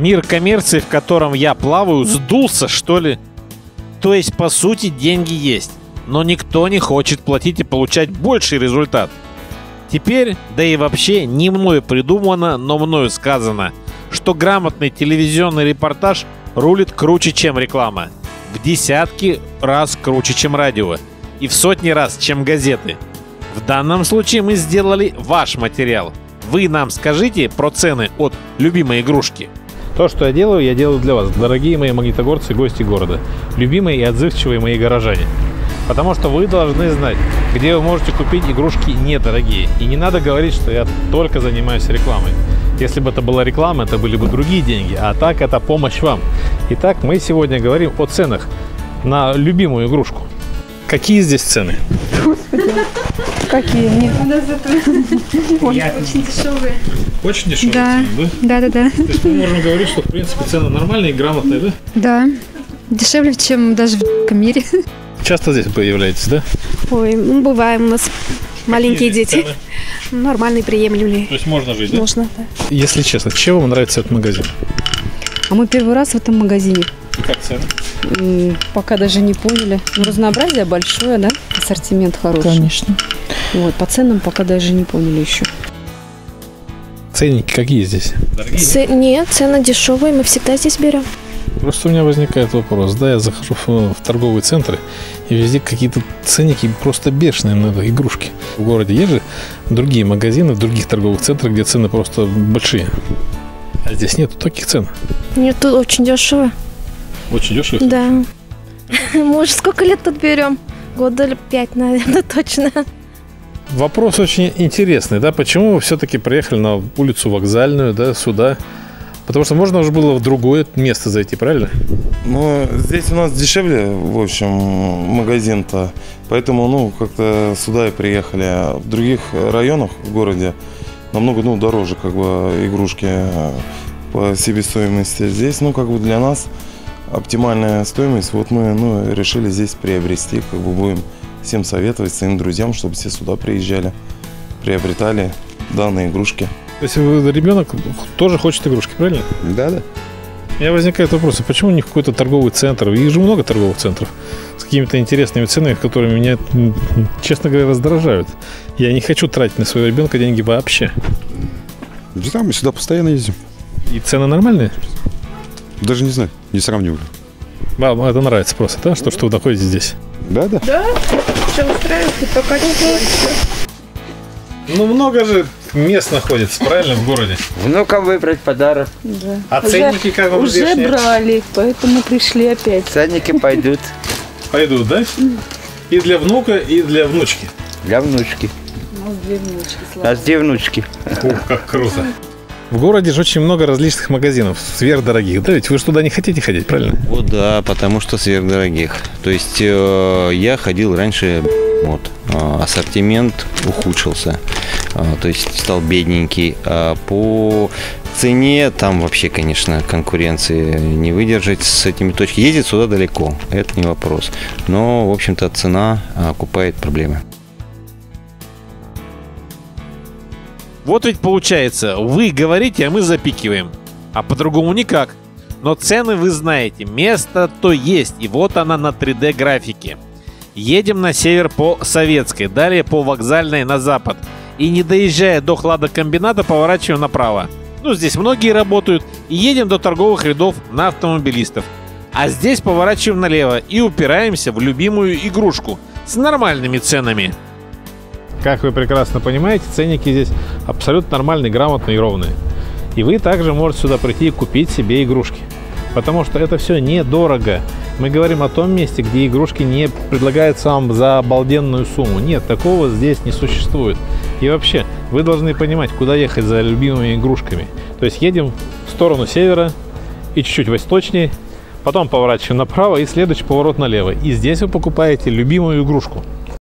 Мир коммерции, в котором я плаваю, сдулся, что ли? То есть, по сути, деньги есть, но никто не хочет платить и получать больший результат. Теперь, да и вообще, не мною придумано, но мною сказано, что грамотный телевизионный репортаж рулит круче, чем реклама. В десятки раз круче, чем радио. И в сотни раз, чем газеты. В данном случае мы сделали ваш материал. Вы нам скажите про цены от любимой игрушки. То, что я делаю, я делаю для вас, дорогие мои магнитогорцы гости города, любимые и отзывчивые мои горожане. Потому что вы должны знать, где вы можете купить игрушки недорогие. И не надо говорить, что я только занимаюсь рекламой. Если бы это была реклама, это были бы другие деньги, а так это помощь вам. Итак, мы сегодня говорим о ценах на любимую игрушку. Какие здесь цены? Какие? Нет. У нас зато очень дешевые. Очень дешевые Да. цены, да? Да, да, да. То есть мы можем говорить, что в принципе цены нормальные и грамотные, да? Да. Дешевле, чем даже в мире. Часто здесь появляетесь, да? Ой, ну, бываем у нас маленькие Какие дети. цены? Нормальные, приемлемые. То есть можно жить, да? Можно, да. Если честно, чем вам нравится этот магазин? А мы первый раз в этом магазине. И как цены? Пока даже не поняли. Но разнообразие большое, да? Ассортимент хороший. Конечно. Вот, по ценам пока даже не поняли еще. Ценники какие здесь? Дорогие? Ц- Нет, цены дешевые, мы всегда здесь берем. Просто у меня возникает вопрос. Да, я захожу в, в торговые центры, и везде какие-то ценники просто бешеные на игрушки. В городе есть же другие магазины в других торговых центрах, где цены просто большие. А здесь нету таких цен. Нет, тут очень дешево. Очень дешево. Да. Мы уже сколько лет тут берем? Года пять, наверное, точно. Вопрос очень интересный, да, почему вы все-таки приехали на улицу Вокзальную, да, сюда? Потому что можно уже было в другое место зайти, правильно? Ну, здесь у нас дешевле, в общем, магазин-то. Поэтому, ну, как-то сюда и приехали. А в других районах в городе намного, ну, дороже, как бы, игрушки по себестоимости. Здесь, ну, как бы для нас оптимальная стоимость. Вот мы, ну, решили здесь приобрести, как бы будем всем советовать, своим друзьям, чтобы все сюда приезжали, приобретали данные игрушки. То есть вы- ребенок тоже хочет игрушки, правильно? Да, да. У меня возникает вопрос, а почему не в какой-то торговый центр? Их же много торговых центров с какими-то интересными ценами, которые меня, честно говоря, раздражают. Я не хочу тратить на своего ребенка деньги вообще. Знаю, мы сюда постоянно ездим. И цены нормальные? Даже не знаю, не сравнивали. Вам это нравится просто, да? Что, что вы находитесь здесь? Да, да. Все устраивает, только Ну, много же мест находится, правильно, в городе? Внукам выбрать подарок. Да. А ценники как вам Уже здешние? брали, поэтому пришли опять. Ценники пойдут Пойдут, да? И для внука, и для внучки. для внучки. У нас две внучки, У нас две внучки. Ух, как круто. В городе же очень много различных магазинов, сверхдорогих, да? Ведь вы же туда не хотите ходить, правильно? Вот да, потому что сверхдорогих. То есть э, я ходил раньше, вот, э, ассортимент ухудшился, э, то есть стал бедненький. А по цене там вообще, конечно, конкуренции не выдержать с этими точками. Ездить сюда далеко, это не вопрос. Но, в общем-то, цена э, окупает проблемы. Вот ведь получается, вы говорите, а мы запикиваем. А по-другому никак. Но цены вы знаете, место то есть, и вот она на 3D графике. Едем на север по Советской, далее по Вокзальной на запад. И не доезжая до хладокомбината, поворачиваем направо. Ну, здесь многие работают. И едем до торговых рядов на автомобилистов. А здесь поворачиваем налево и упираемся в любимую игрушку с нормальными ценами. Как вы прекрасно понимаете, ценники здесь абсолютно нормальные, грамотные и ровные. И вы также можете сюда прийти и купить себе игрушки. Потому что это все недорого. Мы говорим о том месте, где игрушки не предлагаются вам за обалденную сумму. Нет, такого здесь не существует. И вообще, вы должны понимать, куда ехать за любимыми игрушками. То есть едем в сторону севера и чуть-чуть восточнее, потом поворачиваем направо и следующий поворот налево. И здесь вы покупаете любимую игрушку.